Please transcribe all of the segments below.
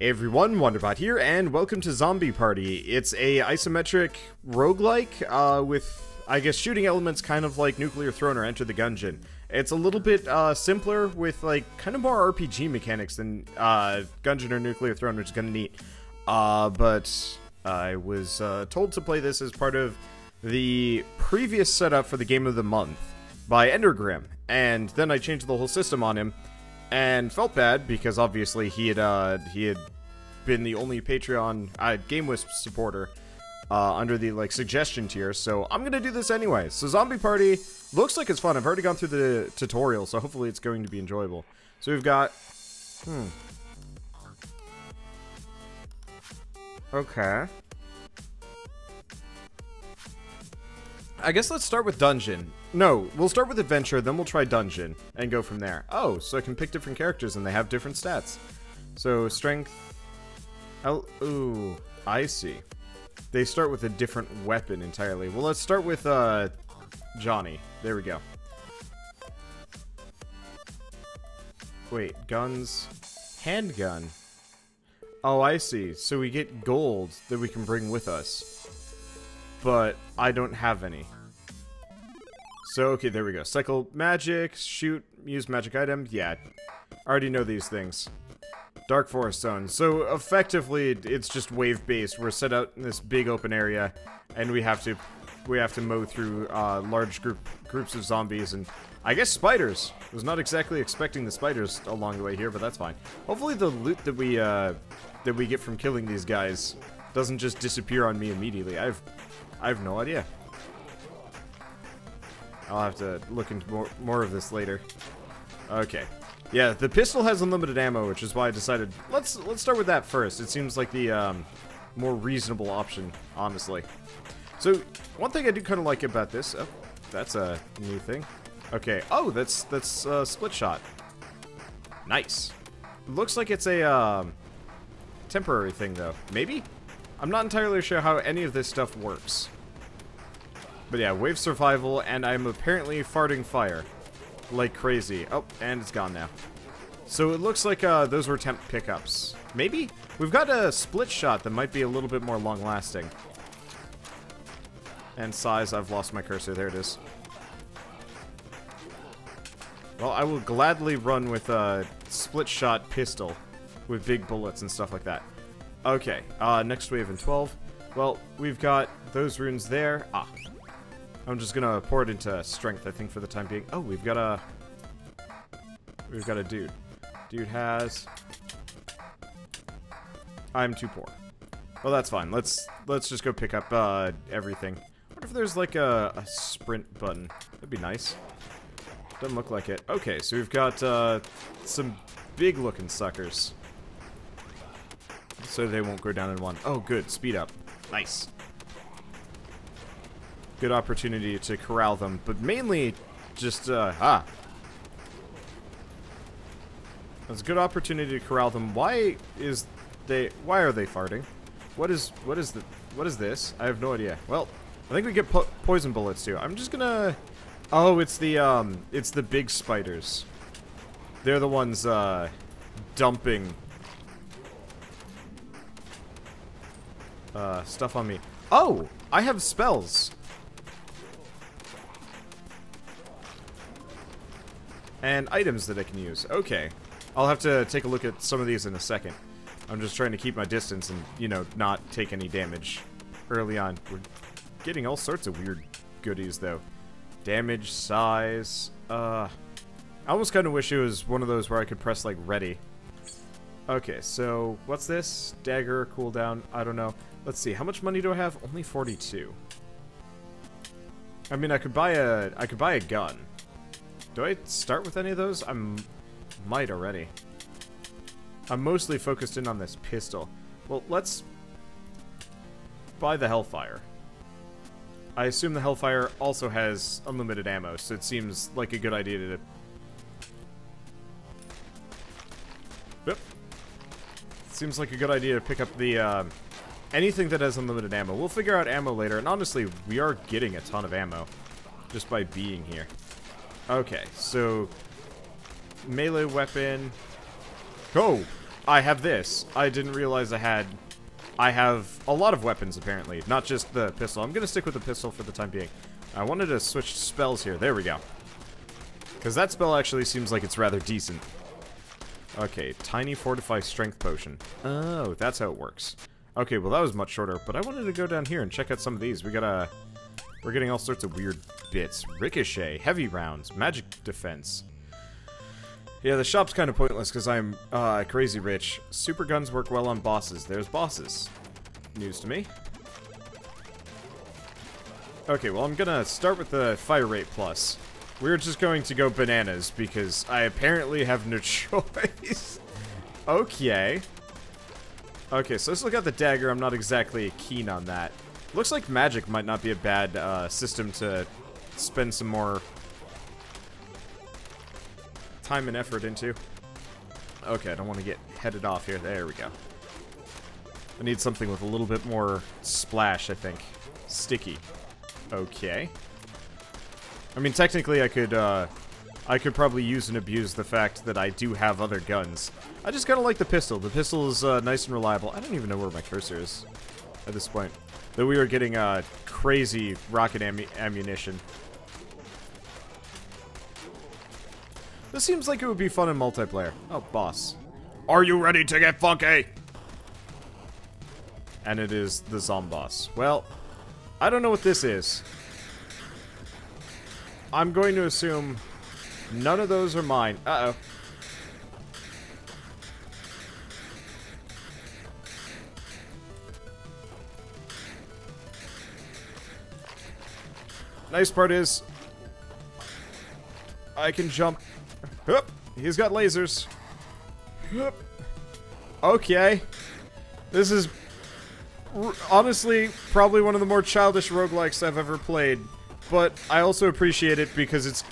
Hey everyone, Wanderbot here, and welcome to Zombie Party. It's a isometric roguelike, uh, with, I guess, shooting elements kind of like Nuclear Throne or Enter the Gungeon. It's a little bit, uh, simpler with, like, kind of more RPG mechanics than, uh, Gungeon or Nuclear Throne, which is kinda neat. Uh, but I was, uh, told to play this as part of the previous setup for the Game of the Month by Endergrim, and then I changed the whole system on him, and felt bad because obviously he had uh, he had been the only Patreon uh, GameWisp supporter uh, under the like suggestion tier. So I'm gonna do this anyway. So Zombie Party looks like it's fun. I've already gone through the tutorial, so hopefully it's going to be enjoyable. So we've got hmm. Okay. I guess let's start with dungeon. No, we'll start with adventure, then we'll try dungeon, and go from there. Oh, so I can pick different characters and they have different stats. So, strength... L ooh, I see. They start with a different weapon entirely. Well, let's start with, uh, Johnny. There we go. Wait, guns... Handgun. Oh, I see. So we get gold that we can bring with us but I don't have any. So, okay, there we go. Cycle magic, shoot, use magic item. Yeah, I already know these things. Dark Forest Zone. So, effectively, it's just wave-based. We're set out in this big open area, and we have to we have to mow through uh, large group groups of zombies and I guess spiders. Was not exactly expecting the spiders along the way here, but that's fine. Hopefully the loot that we uh, that we get from killing these guys doesn't just disappear on me immediately. I've I have no idea. I'll have to look into more, more of this later. Okay. Yeah, the pistol has unlimited ammo, which is why I decided let's let's start with that first. It seems like the um, more reasonable option, honestly. So one thing I do kind of like about this, oh, that's a new thing. Okay. Oh, that's that's uh, split shot. Nice. Looks like it's a um, temporary thing though. Maybe. I'm not entirely sure how any of this stuff works. But yeah, wave survival, and I'm apparently farting fire. Like crazy. Oh, and it's gone now. So it looks like uh, those were temp pickups. Maybe? We've got a split shot that might be a little bit more long-lasting. And size, I've lost my cursor. There it is. Well, I will gladly run with a split shot pistol with big bullets and stuff like that. Okay, uh, next wave in 12. Well, we've got those runes there. Ah. I'm just gonna pour it into strength, I think, for the time being. Oh, we've got a... We've got a dude. Dude has... I'm too poor. Well, that's fine. Let's let's just go pick up uh, everything. Wonder if there's like a, a sprint button? That'd be nice. Doesn't look like it. Okay, so we've got uh, some big-looking suckers so they won't go down in one. Oh, good. Speed up. Nice. Good opportunity to corral them, but mainly just, uh, ah. It's a good opportunity to corral them. Why is they, why are they farting? What is, what is the, what is this? I have no idea. Well, I think we get po poison bullets too. I'm just gonna, oh, it's the, um, it's the big spiders. They're the ones, uh, dumping uh, stuff on me. Oh! I have spells! And items that I can use. Okay. I'll have to take a look at some of these in a second. I'm just trying to keep my distance and, you know, not take any damage early on. We're getting all sorts of weird goodies, though. Damage, size, uh... I almost kind of wish it was one of those where I could press, like, ready. Okay, so, what's this? Dagger, cooldown, I don't know. Let's see, how much money do I have? Only 42. I mean, I could buy a, I could buy a gun. Do I start with any of those? I might already. I'm mostly focused in on this pistol. Well, let's buy the Hellfire. I assume the Hellfire also has unlimited ammo, so it seems like a good idea to... Yep. Seems like a good idea to pick up the, uh, anything that has unlimited ammo. We'll figure out ammo later, and honestly, we are getting a ton of ammo just by being here. Okay, so melee weapon. Oh! I have this. I didn't realize I had... I have a lot of weapons, apparently. Not just the pistol. I'm to stick with the pistol for the time being. I wanted to switch spells here. There we go. Because that spell actually seems like it's rather decent. Okay, tiny fortify strength potion. Oh, that's how it works. Okay, well that was much shorter, but I wanted to go down here and check out some of these. We got a... We're getting all sorts of weird bits. Ricochet, heavy rounds, magic defense. Yeah, the shop's kind of pointless because I'm uh, crazy rich. Super guns work well on bosses. There's bosses. News to me. Okay, well I'm gonna start with the fire rate plus. We're just going to go bananas because I apparently have no choice. okay. Okay, so let's look at the dagger. I'm not exactly keen on that. Looks like magic might not be a bad uh, system to spend some more time and effort into. Okay, I don't want to get headed off here. There we go. I need something with a little bit more splash, I think. Sticky. Okay. I mean, technically I could, uh, I could probably use and abuse the fact that I do have other guns. I just kind of like the pistol. The pistol is uh, nice and reliable. I don't even know where my cursor is at this point. Though we are getting uh, crazy rocket am ammunition. This seems like it would be fun in multiplayer. Oh, boss. Are you ready to get funky? And it is the Zomboss. Well, I don't know what this is. I'm going to assume none of those are mine. Uh-oh. Nice part is, I can jump. He's got lasers. Okay. This is honestly probably one of the more childish roguelikes I've ever played. But I also appreciate it because it's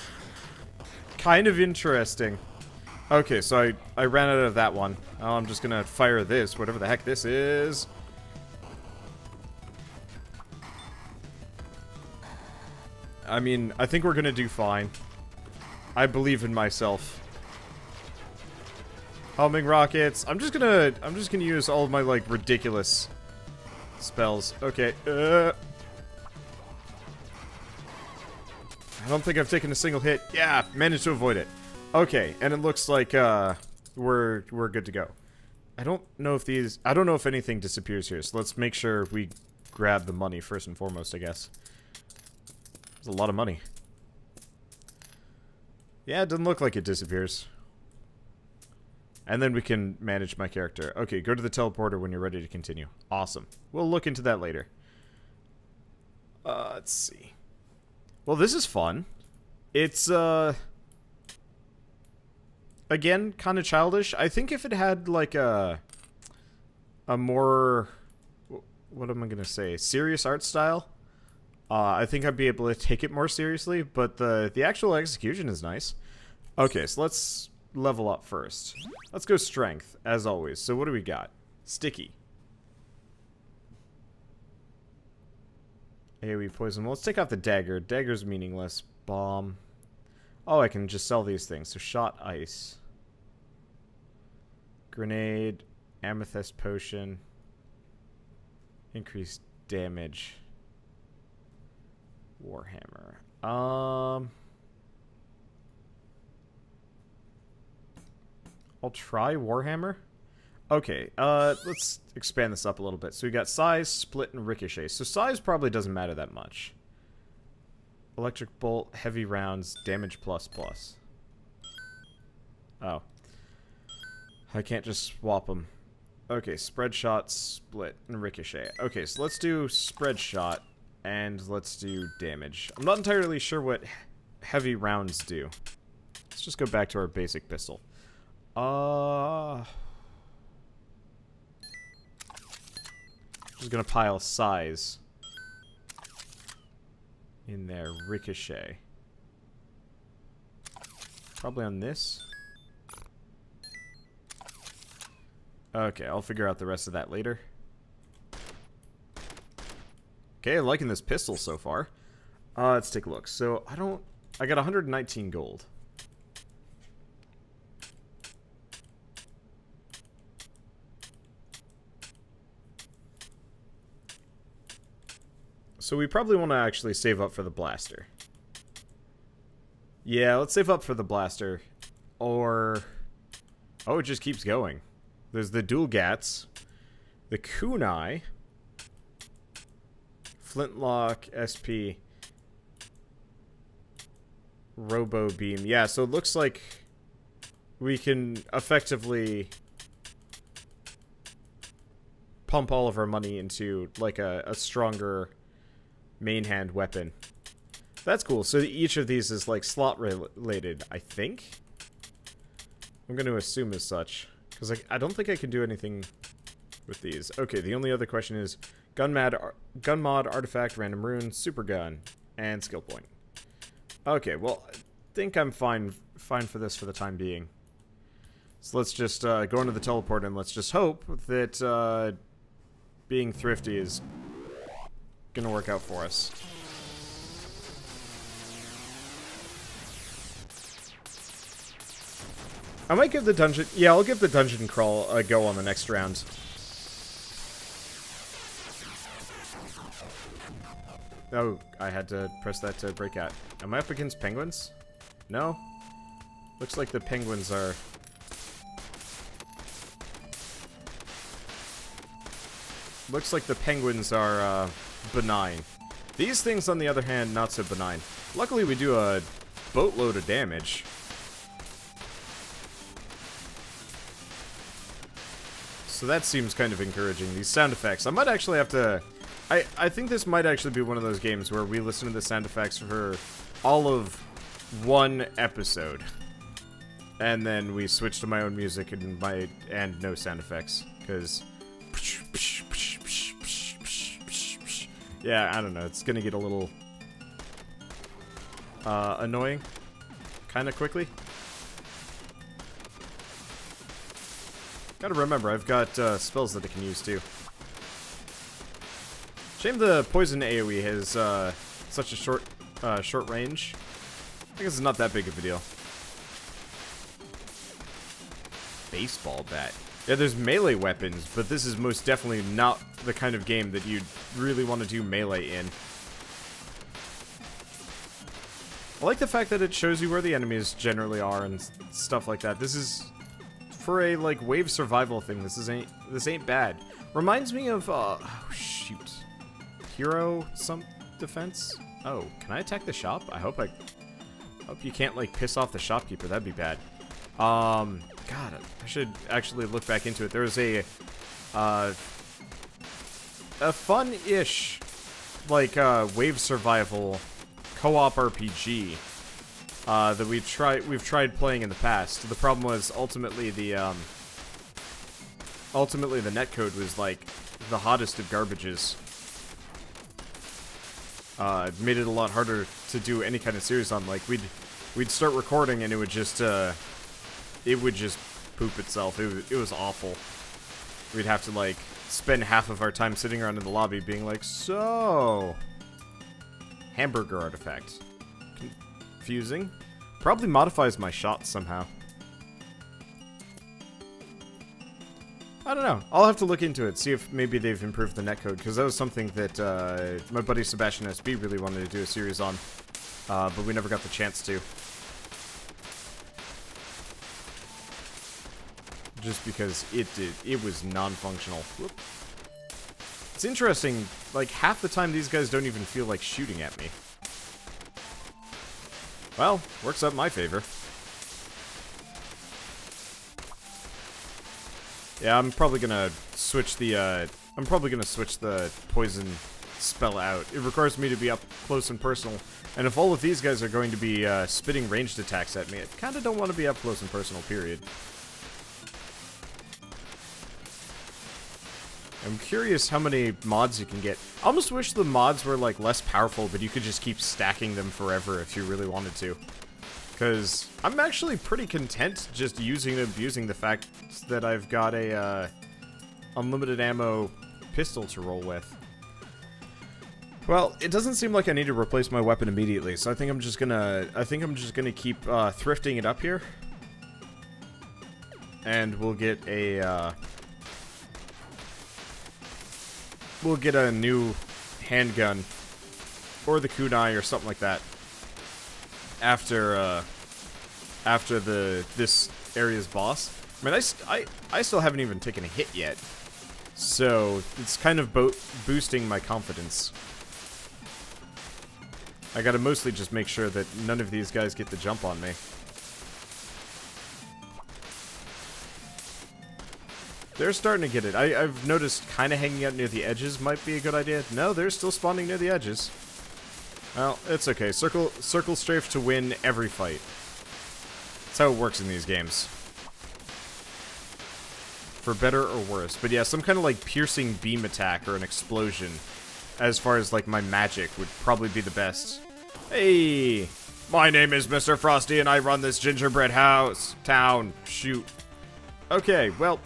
kind of interesting. Okay, so I, I ran out of that one. Oh, I'm just gonna fire this, whatever the heck this is. I mean, I think we're gonna do fine. I believe in myself. Homing rockets. I'm just gonna I'm just gonna use all of my like ridiculous spells. Okay. Uh I don't think I've taken a single hit. Yeah, managed to avoid it. Okay, and it looks like uh, we're we're good to go. I don't know if these... I don't know if anything disappears here, so let's make sure we grab the money first and foremost, I guess. It's a lot of money. Yeah, it doesn't look like it disappears. And then we can manage my character. Okay, go to the teleporter when you're ready to continue. Awesome. We'll look into that later. Uh, let's see. Well, this is fun. It's, uh... Again, kind of childish. I think if it had, like, a... A more... What am I going to say? Serious art style? Uh, I think I'd be able to take it more seriously, but the, the actual execution is nice. Okay, so let's level up first. Let's go strength, as always. So what do we got? Sticky. AoE poison. Well, let's take out the dagger. Dagger's meaningless. Bomb. Oh, I can just sell these things. So shot ice. Grenade. Amethyst potion. Increased damage. Warhammer. Um... I'll try Warhammer. Okay, uh, let's expand this up a little bit. So we got size, split, and ricochet. So size probably doesn't matter that much. Electric bolt, heavy rounds, damage plus plus. Oh. I can't just swap them. Okay, spread shot, split, and ricochet. Okay, so let's do spread shot, and let's do damage. I'm not entirely sure what heavy rounds do. Let's just go back to our basic pistol. Uh... Just gonna pile size in there. Ricochet. Probably on this. Okay, I'll figure out the rest of that later. Okay, I'm liking this pistol so far. Uh, let's take a look. So, I don't... I got 119 gold. So we probably want to actually save up for the blaster. Yeah, let's save up for the blaster. Or... Oh, it just keeps going. There's the dual gats, the kunai, Flintlock, SP. Robo beam. Yeah, so it looks like we can effectively pump all of our money into like a, a stronger main hand weapon. That's cool. So each of these is like slot related, I think. I'm going to assume as such. Because I, I don't think I can do anything with these. Okay, the only other question is gun, mad, gun mod, artifact, random rune, super gun, and skill point. Okay, well, I think I'm fine fine for this for the time being. So let's just uh, go into the teleport and let's just hope that uh, being thrifty is gonna work out for us. I might give the dungeon... Yeah, I'll give the dungeon crawl a go on the next round. Oh, I had to press that to break out. Am I up against penguins? No? Looks like the penguins are... Looks like the penguins are, uh, benign. These things, on the other hand, not so benign. Luckily, we do a boatload of damage. So that seems kind of encouraging. These sound effects. I might actually have to... I, I think this might actually be one of those games where we listen to the sound effects for all of one episode. And then we switch to my own music and my and no sound effects. Because... Yeah, I don't know. It's gonna get a little... Uh, annoying. Kinda quickly. Gotta remember, I've got uh, spells that I can use too. Shame the poison AoE has uh, such a short, uh, short range. I guess it's not that big of a deal. Baseball bat. Yeah, there's melee weapons, but this is most definitely not the kind of game that you'd really want to do melee in. I like the fact that it shows you where the enemies generally are and stuff like that. This is for a like wave survival thing. This is ain't this ain't bad. Reminds me of uh oh shoot. Hero some defense? Oh, can I attack the shop? I hope I hope you can't like piss off the shopkeeper. That'd be bad. Um God, I should actually look back into it. There was a, uh, a fun-ish, like, uh, wave survival co-op RPG, uh, that we've tried, we've tried playing in the past. The problem was, ultimately, the, um, ultimately the netcode was, like, the hottest of garbages. Uh, made it a lot harder to do any kind of series on. Like, we'd, we'd start recording and it would just, uh, it would just poop itself. It it was awful. We'd have to, like, spend half of our time sitting around in the lobby being like, So... Hamburger artifact. Confusing. Probably modifies my shots somehow. I don't know. I'll have to look into it, see if maybe they've improved the netcode, because that was something that uh, my buddy Sebastian SB really wanted to do a series on, uh, but we never got the chance to. just because it did. It was non-functional. It's interesting, like, half the time these guys don't even feel like shooting at me. Well, works out in my favor. Yeah, I'm probably gonna switch the, uh, I'm probably gonna switch the poison spell out. It requires me to be up close and personal, and if all of these guys are going to be, uh, spitting ranged attacks at me, I kinda don't want to be up close and personal, period. I'm curious how many mods you can get. I almost wish the mods were, like, less powerful, but you could just keep stacking them forever if you really wanted to. Because I'm actually pretty content just using and abusing the fact that I've got a, uh, unlimited ammo pistol to roll with. Well, it doesn't seem like I need to replace my weapon immediately, so I think I'm just gonna, I think I'm just gonna keep, uh, thrifting it up here. And we'll get a, uh, we'll get a new handgun or the kunai or something like that after uh, after the this area's boss. I mean, I, I, I still haven't even taken a hit yet, so it's kind of bo boosting my confidence. I gotta mostly just make sure that none of these guys get the jump on me. They're starting to get it. I, have noticed kind of hanging out near the edges might be a good idea. No, they're still spawning near the edges. Well, it's okay. Circle, circle strafe to win every fight. That's how it works in these games. For better or worse. But yeah, some kind of like piercing beam attack or an explosion as far as like my magic would probably be the best. Hey! My name is Mr. Frosty and I run this gingerbread house. Town. Shoot. Okay, well,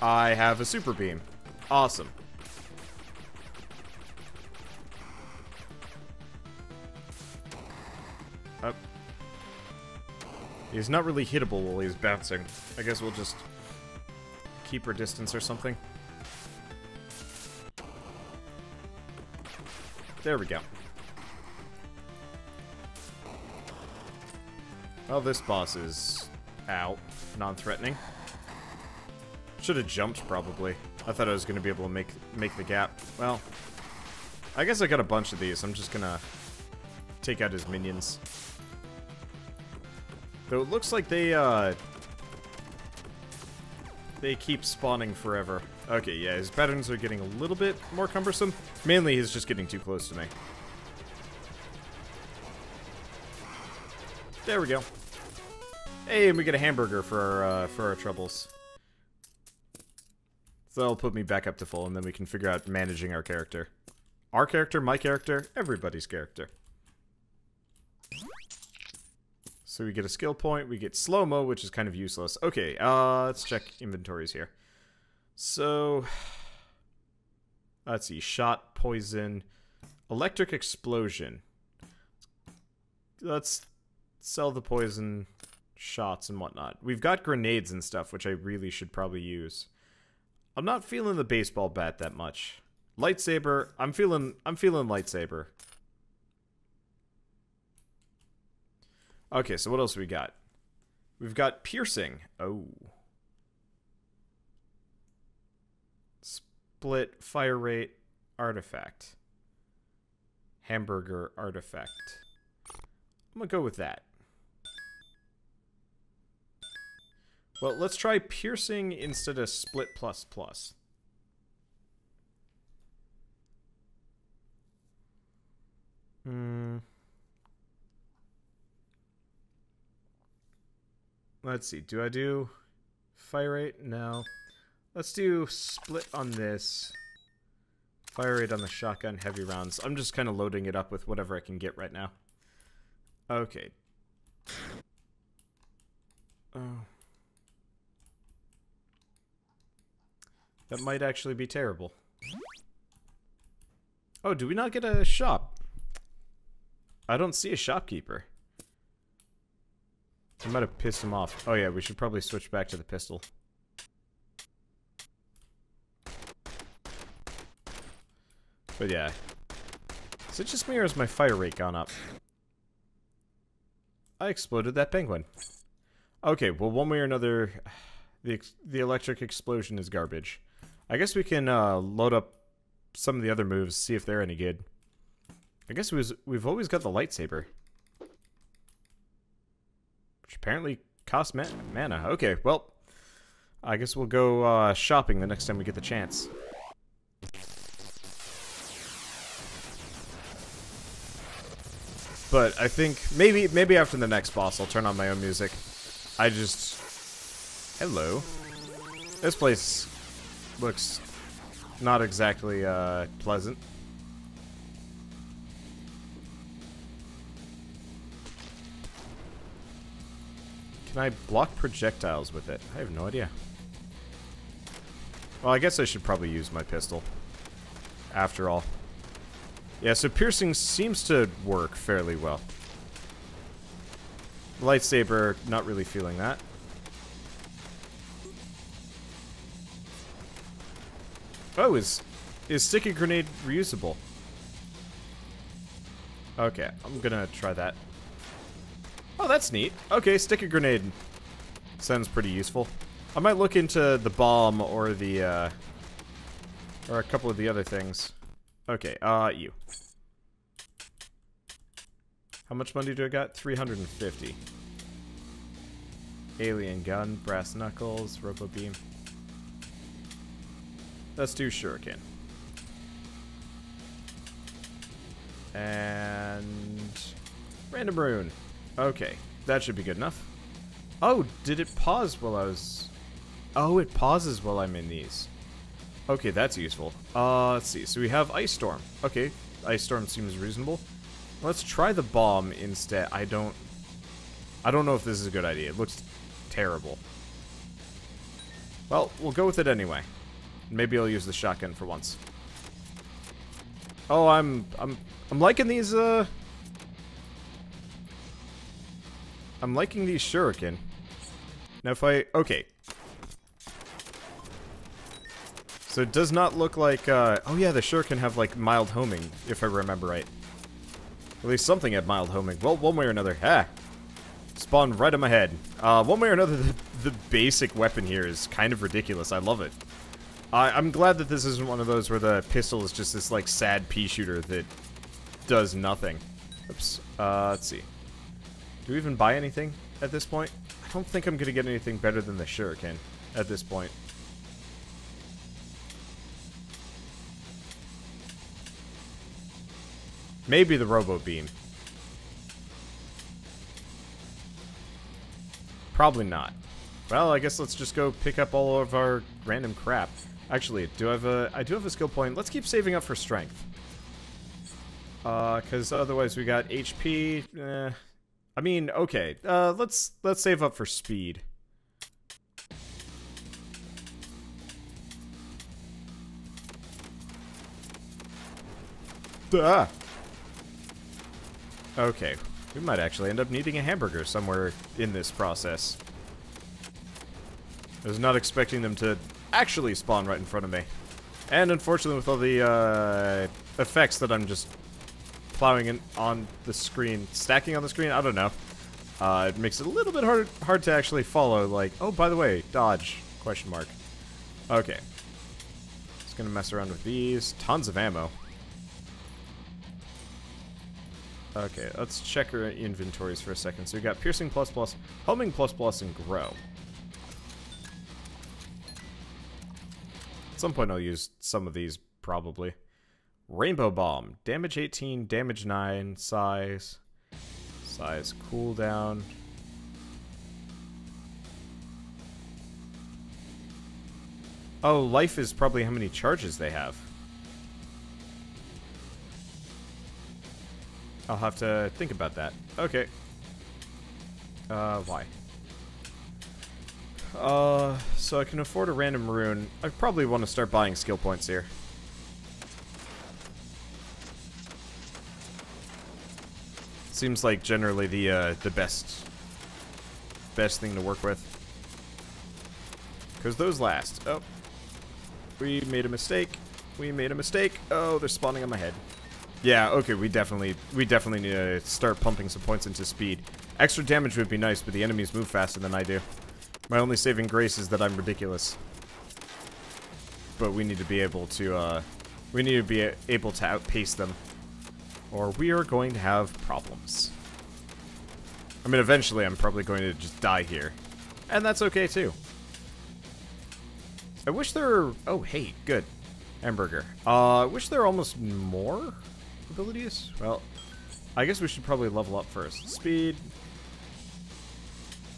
I have a super beam. Awesome. Up. He's not really hittable while he's bouncing. I guess we'll just keep our distance or something. There we go. Well, this boss is out. Non-threatening. Should have jumped, probably. I thought I was going to be able to make make the gap. Well, I guess I got a bunch of these. I'm just going to take out his minions. Though it looks like they, uh... They keep spawning forever. Okay, yeah, his patterns are getting a little bit more cumbersome. Mainly, he's just getting too close to me. There we go. Hey, and we get a hamburger for our, uh, for our troubles. That'll put me back up to full, and then we can figure out managing our character. Our character, my character, everybody's character. So we get a skill point, we get slow-mo, which is kind of useless. Okay, uh, let's check inventories here. So, let's see, shot, poison, electric explosion. Let's sell the poison shots and whatnot. We've got grenades and stuff, which I really should probably use. I'm not feeling the baseball bat that much. Lightsaber, I'm feeling I'm feeling lightsaber. Okay, so what else we got? We've got piercing. Oh. Split fire rate artifact. Hamburger artifact. I'm going to go with that. Well, let's try piercing instead of split plus plus. Hmm. Let's see. Do I do fire rate? No. Let's do split on this. Fire rate on the shotgun, heavy rounds. I'm just kind of loading it up with whatever I can get right now. Okay. Oh. That might actually be terrible. Oh, do we not get a shop? I don't see a shopkeeper. I might have pissed him off. Oh yeah, we should probably switch back to the pistol. But yeah. Is it just me or has my fire rate gone up? I exploded that penguin. Okay, well one way or another, the, the electric explosion is garbage. I guess we can uh, load up some of the other moves, see if they're any good. I guess was, we've always got the lightsaber. Which apparently costs ma mana. Okay, well, I guess we'll go uh, shopping the next time we get the chance. But I think maybe maybe after the next boss I'll turn on my own music. I just... Hello. This place looks not exactly uh, pleasant. Can I block projectiles with it? I have no idea. Well, I guess I should probably use my pistol. After all. Yeah, so piercing seems to work fairly well. Lightsaber, not really feeling that. Oh, is is sticky grenade reusable? Okay, I'm gonna try that. Oh, that's neat. Okay, sticky grenade sounds pretty useful. I might look into the bomb or the, uh, or a couple of the other things. Okay, uh, you. How much money do I got? 350. Alien gun, brass knuckles, robo beam. Let's do shuriken. And random rune. Okay, that should be good enough. Oh, did it pause while I was... Oh, it pauses while I'm in these. Okay, that's useful. Uh, let's see. So we have Ice Storm. Okay, Ice Storm seems reasonable. Let's try the bomb instead. I don't... I don't know if this is a good idea. It looks terrible. Well, we'll go with it anyway. Maybe I'll use the shotgun for once. Oh, I'm... I'm... I'm liking these, uh... I'm liking these shuriken. Now if I... Okay. So it does not look like, uh... Oh yeah, the shuriken have, like, mild homing, if I remember right. At least something had mild homing. Well, one way or another. Ah! Spawned right on my head. Uh, one way or another, the, the basic weapon here is kind of ridiculous. I love it. I'm glad that this isn't one of those where the pistol is just this, like, sad pea shooter that does nothing. Oops. Uh, let's see. Do we even buy anything at this point? I don't think I'm going to get anything better than the Shuriken at this point. Maybe the Robo Beam. Probably not. Well, I guess let's just go pick up all of our random crap. Actually, do I have a... I do have a skill point. Let's keep saving up for strength. Uh, because otherwise we got HP. Eh, I mean, okay. Uh, let's let's save up for speed. Ah. Okay, we might actually end up needing a hamburger somewhere in this process. I was not expecting them to actually spawn right in front of me. And unfortunately with all the uh, effects that I'm just plowing in on the screen, stacking on the screen, I don't know. Uh, it makes it a little bit hard hard to actually follow, like, oh, by the way, dodge, question mark. Okay. Just gonna mess around with these. Tons of ammo. Okay, let's check our inventories for a second. So we got Piercing plus plus, Homing plus plus, and Grow. At some point I'll use some of these, probably. Rainbow Bomb. Damage 18, damage 9, size. Size cooldown. Oh, life is probably how many charges they have. I'll have to think about that. Okay. Uh, why? Uh, so I can afford a random rune. I probably want to start buying skill points here. Seems like generally the uh, the best best thing to work with. Because those last. Oh. We made a mistake. We made a mistake. Oh, they're spawning on my head. Yeah, okay, we definitely we definitely need to start pumping some points into speed. Extra damage would be nice, but the enemies move faster than I do. My only saving grace is that I'm ridiculous. But we need to be able to, uh, we need to be able to outpace them or we are going to have problems. I mean, eventually I'm probably going to just die here. And that's okay, too. I wish there were... Oh, hey, good. Hamburger. Uh, I wish there were almost more abilities. Well, I guess we should probably level up first. Speed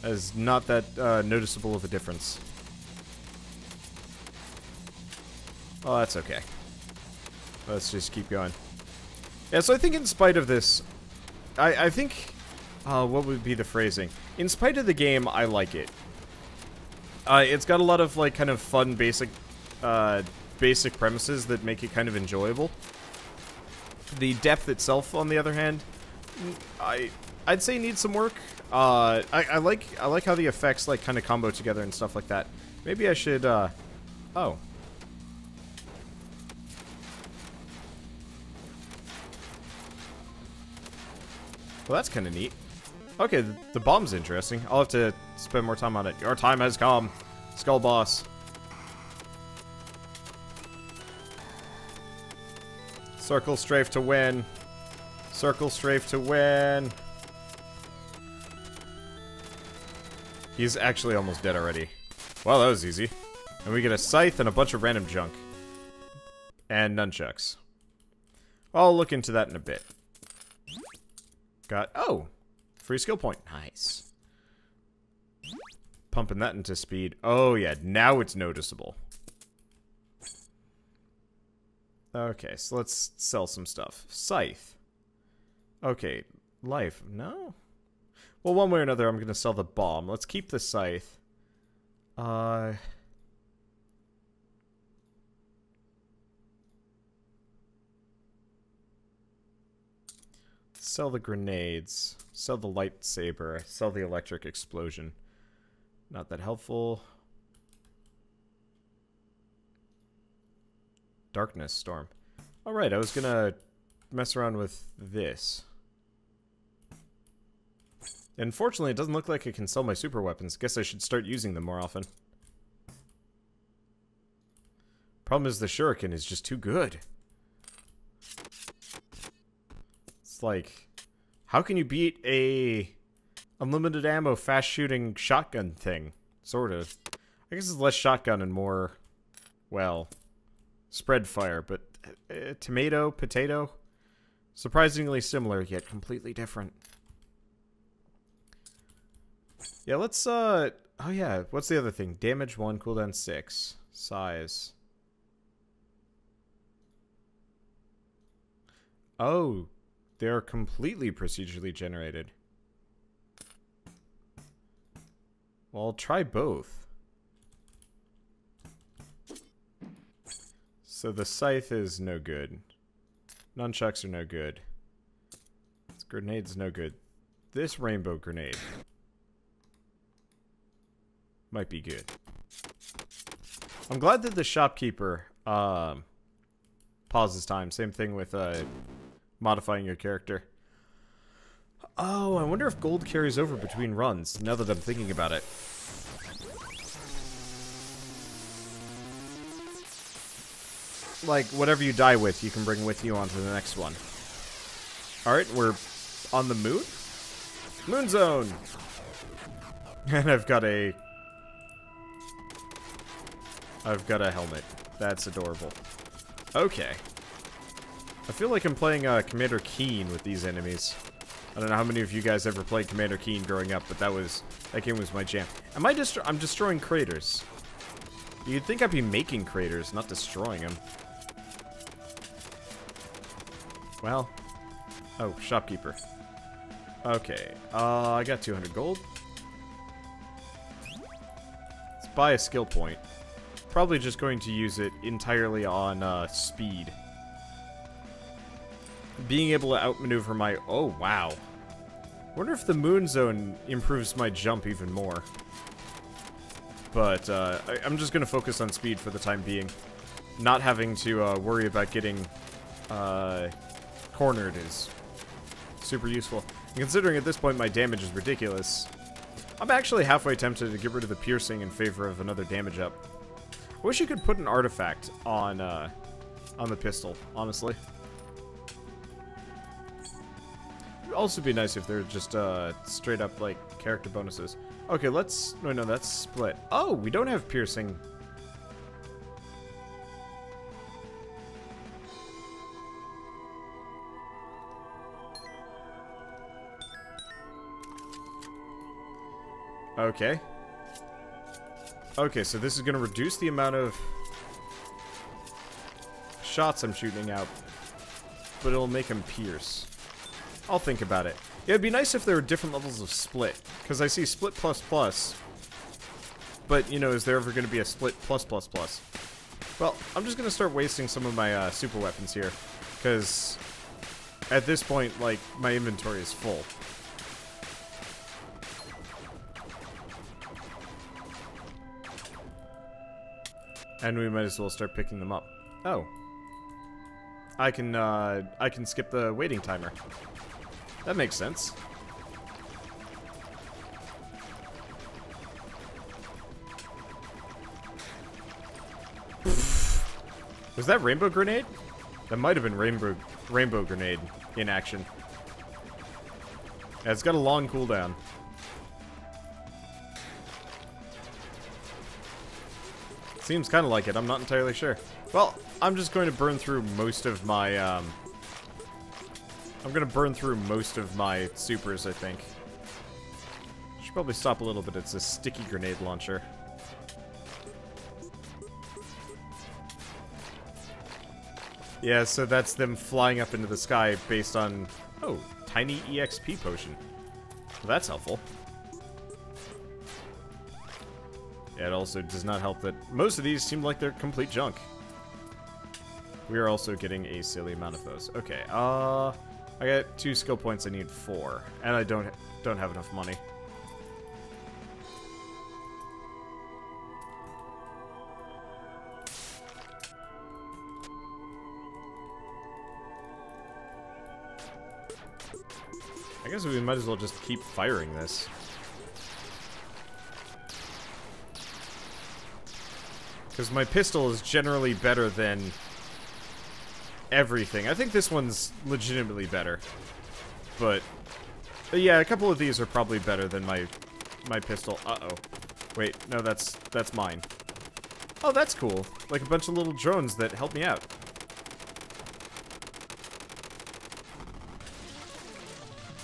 is not that uh, noticeable of a difference. Oh, that's okay. Let's just keep going. Yeah, so I think in spite of this, I, I think, uh, what would be the phrasing? In spite of the game, I like it. Uh, it's got a lot of, like, kind of fun, basic, uh, basic premises that make it kind of enjoyable. The depth itself, on the other hand, I, I'd say needs some work. Uh, I, I like I like how the effects like kind of combo together and stuff like that. Maybe I should. Uh, oh. Well, that's kind of neat. Okay, the, the, bomb's interesting. I'll have to spend more time on it. Your time has come, Skull Boss. Circle strafe to win. Circle strafe to win. He's actually almost dead already. Well, that was easy. And we get a scythe and a bunch of random junk. And nunchucks. I'll look into that in a bit. Got... Oh! Free skill point. Nice. Pumping that into speed. Oh, yeah. Now it's noticeable. Okay, so let's sell some stuff. Scythe. Okay, life. No? Well, one way or another, I'm going to sell the bomb. Let's keep the scythe. Uh... Sell the grenades. Sell the lightsaber. Sell the electric explosion. Not that helpful. Darkness Storm. Alright, I was gonna mess around with this. Unfortunately, it doesn't look like I can sell my super weapons. Guess I should start using them more often. Problem is the shuriken is just too good. It's like, how can you beat a unlimited ammo fast shooting shotgun thing? Sort of. I guess it's less shotgun and more, well, spread fire, but uh, tomato, potato, surprisingly similar yet completely different. Yeah, let's, uh, oh yeah, what's the other thing? Damage 1, cooldown 6, size. Oh, they're completely procedurally generated. Well, I'll try both. So the scythe is no good. Nunchucks are no good. This grenade's no good. This rainbow grenade might be good. I'm glad that the shopkeeper um, pauses time. Same thing with uh, modifying your character. Oh, I wonder if gold carries over between runs, now that I'm thinking about it. like, whatever you die with, you can bring with you onto the next one. Alright, we're on the moon? Moon zone! And I've got a... I've got a helmet. That's adorable. Okay. I feel like I'm playing uh, Commander Keen with these enemies. I don't know how many of you guys ever played Commander Keen growing up, but that was... That game was my jam. Am I just... I'm destroying craters. You'd think I'd be making craters, not destroying them. Well. Oh, shopkeeper. Okay. Uh, I got 200 gold. Let's buy a skill point. Probably just going to use it entirely on uh, speed. Being able to outmaneuver my... Oh, wow. wonder if the moon zone improves my jump even more. But uh, I, am just going to focus on speed for the time being. Not having to uh, worry about getting uh, cornered is super useful. And considering at this point my damage is ridiculous, I'm actually halfway tempted to get rid of the piercing in favor of another damage up. I wish you could put an artifact on, uh, on the pistol, honestly. It'd also be nice if they're just, uh, straight up, like, character bonuses. Okay, let's... No, no, that's split. Oh, we don't have piercing Okay. Okay, so this is going to reduce the amount of shots I'm shooting out, but it'll make them pierce. I'll think about it. Yeah, it'd be nice if there were different levels of split, because I see split plus plus, but, you know, is there ever going to be a split plus plus plus? Well, I'm just going to start wasting some of my uh, super weapons here, because at this point, like, my inventory is full. And we might as well start picking them up. Oh. I can, uh, I can skip the waiting timer. That makes sense. Was that Rainbow Grenade? That might have been Rainbow Rainbow Grenade in action. Yeah, it's got a long cooldown. Seems kind of like it. I'm not entirely sure. Well, I'm just going to burn through most of my, um... I'm going to burn through most of my supers, I think. Should probably stop a little bit. It's a sticky grenade launcher. Yeah, so that's them flying up into the sky based on... Oh, tiny EXP potion. Well, that's helpful. It also does not help that most of these seem like they're complete junk. We are also getting a silly amount of those. Okay, uh... I got two skill points, I need four. And I don't, don't have enough money. I guess we might as well just keep firing this. Because my pistol is generally better than everything. I think this one's legitimately better. But, but yeah, a couple of these are probably better than my my pistol. Uh-oh. Wait, no, that's that's mine. Oh, that's cool. Like a bunch of little drones that help me out.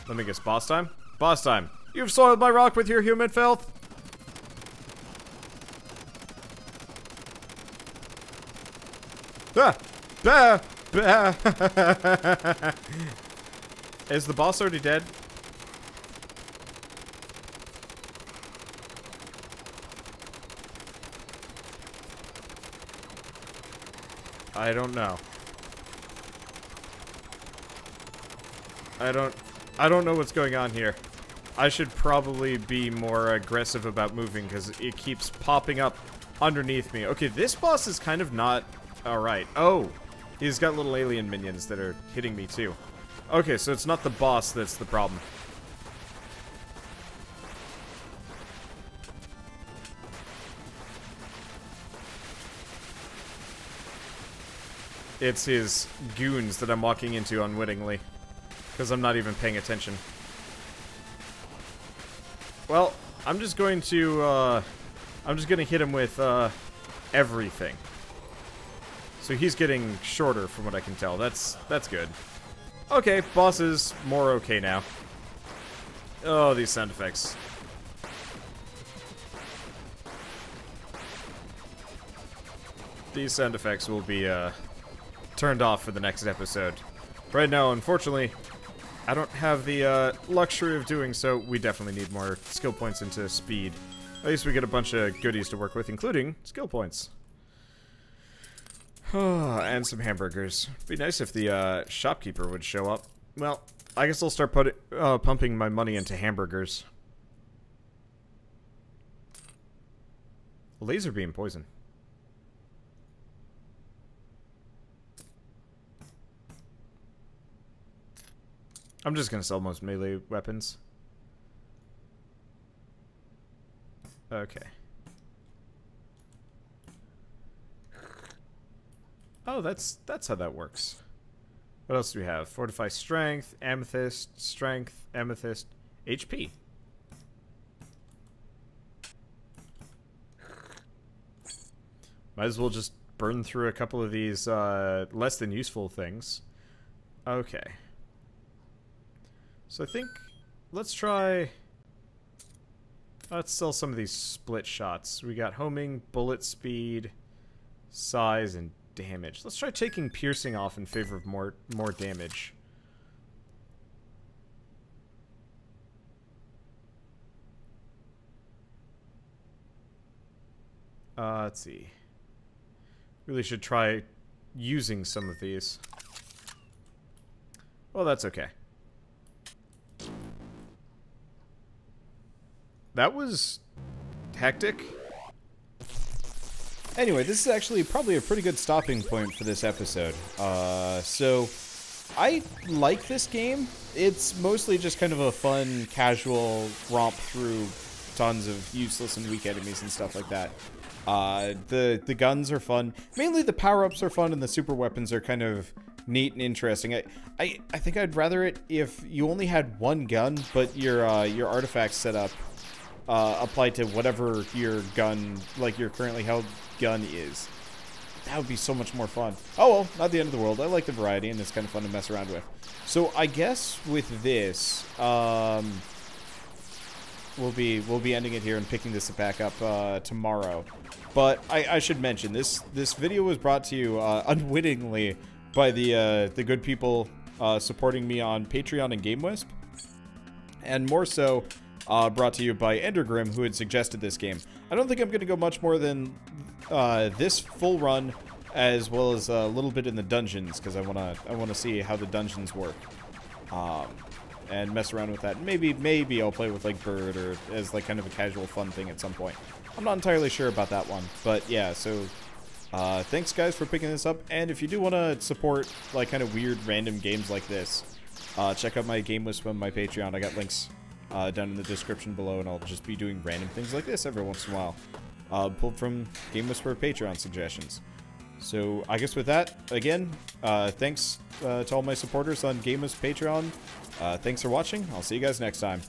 Let me guess, boss time? Boss time. You've soiled my rock with your human filth! Ah! Bah! Bah! Is the boss already dead? I don't know. I don't... I don't know what's going on here. I should probably be more aggressive about moving because it keeps popping up underneath me. Okay, this boss is kind of not alright. Oh, he's got little alien minions that are hitting me too. Okay, so it's not the boss that's the problem. It's his goons that I'm walking into unwittingly. Because I'm not even paying attention. Well, I'm just going to, uh... I'm just going to hit him with, uh... Everything. So he's getting shorter from what I can tell. That's, that's good. Okay, boss is more okay now. Oh, these sound effects. These sound effects will be, uh... Turned off for the next episode. Right now, unfortunately, I don't have the uh, luxury of doing so. We definitely need more skill points into speed. At least we get a bunch of goodies to work with, including skill points. and some hamburgers. Be nice if the uh, shopkeeper would show up. Well, I guess I'll start put uh, pumping my money into hamburgers. Laser beam poison. I'm just gonna sell most melee weapons. Okay. Oh, that's that's how that works. What else do we have? Fortify strength, amethyst, strength, amethyst, HP. Might as well just burn through a couple of these uh, less than useful things. Okay. So I think let's try. Let's sell some of these split shots. We got homing, bullet speed, size, and damage. Let's try taking piercing off in favor of more more damage. Uh, let's see. Really should try using some of these. Well, that's okay. that was hectic. Anyway, this is actually probably a pretty good stopping point for this episode. Uh, so, I like this game. It's mostly just kind of a fun, casual romp through tons of useless and weak enemies and stuff like that. Uh, the the guns are fun. Mainly the power-ups are fun and the super weapons are kind of neat and interesting. I, I, I think I'd rather it if you only had one gun, but your uh, your artifacts set up uh, applied to whatever your gun, like your currently held gun is. That would be so much more fun. Oh well, not the end of the world. I like the variety and it's kind of fun to mess around with. So I guess with this, um, we'll be we'll be ending it here and picking this back up uh, tomorrow. But I, I, should mention this this video was brought to you uh, unwittingly by the uh, the good people uh, supporting me on Patreon and GameWisp, and more so uh, brought to you by Endergrim, who had suggested this game. I don't think I'm going to go much more than uh, this full run, as well as a little bit in the dungeons, because I want to I want to see how the dungeons work, um, and mess around with that. Maybe maybe I'll play with like Bird or as like kind of a casual fun thing at some point. I'm not entirely sure about that one, but yeah. So uh, thanks guys for picking this up, and if you do want to support like kind of weird random games like this, uh, check out my game list on my Patreon. I got links uh, down in the description below, and I'll just be doing random things like this every once in a while. Uh, pulled from GameWisp or Patreon suggestions. So I guess with that, again, uh, thanks uh, to all my supporters on Game Patreon. Uh, thanks for watching. I'll see you guys next time.